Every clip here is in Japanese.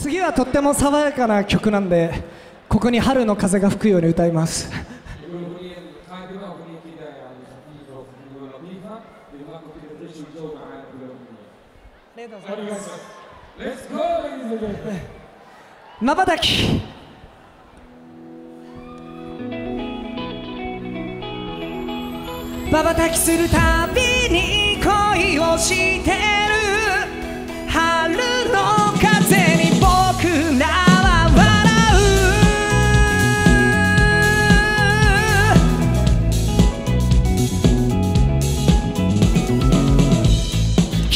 次はとっても爽やかな曲なんでここに春の風が吹くように歌いますありがとうございます。まばたき。まばたきするたびに恋をしてる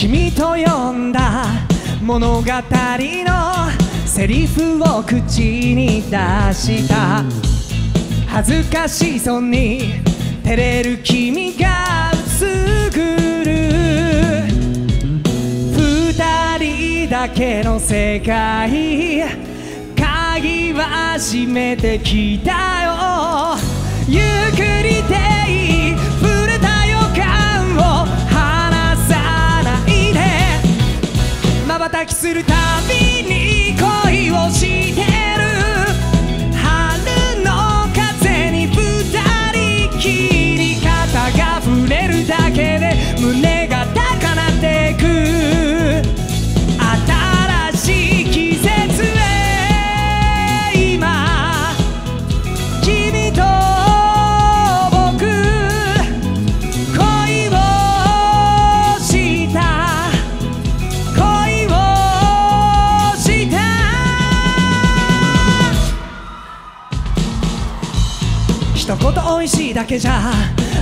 君と呼んだ物語のセリフを口に出した。恥ずかしそうに照れる君が映る。二人だけの世界。鍵は閉めてきたよ。ゆっくりでするたび味しいだけじゃ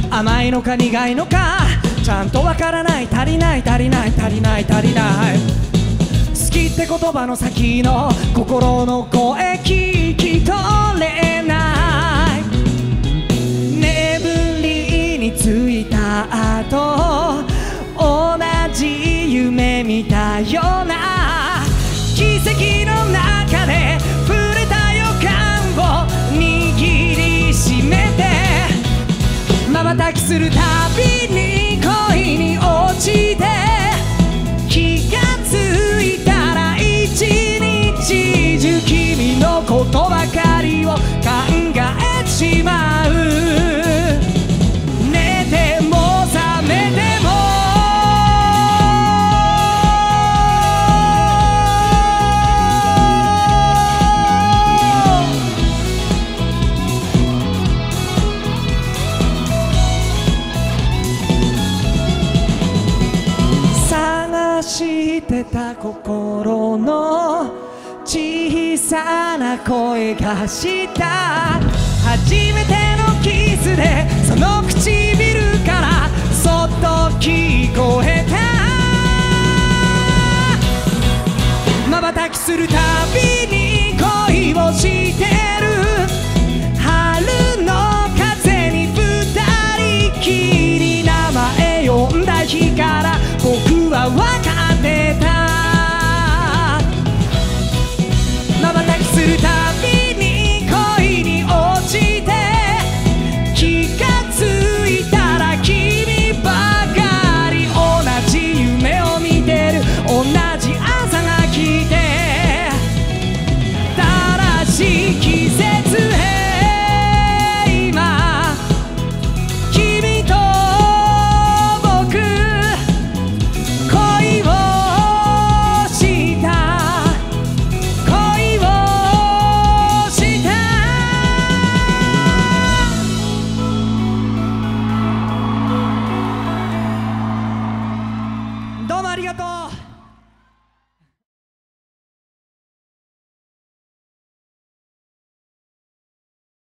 甘いのか苦いのかちゃんとわからない足りない足りない足りない足りない好きって言葉の先の心の声聞き取れない。眠りについた後同じ夢見たようなた心の小さな声がした。初めてのキスでその唇からそっと聞こえた。まばたきするたびに恋をしてる。春の風に二人きりありがとう。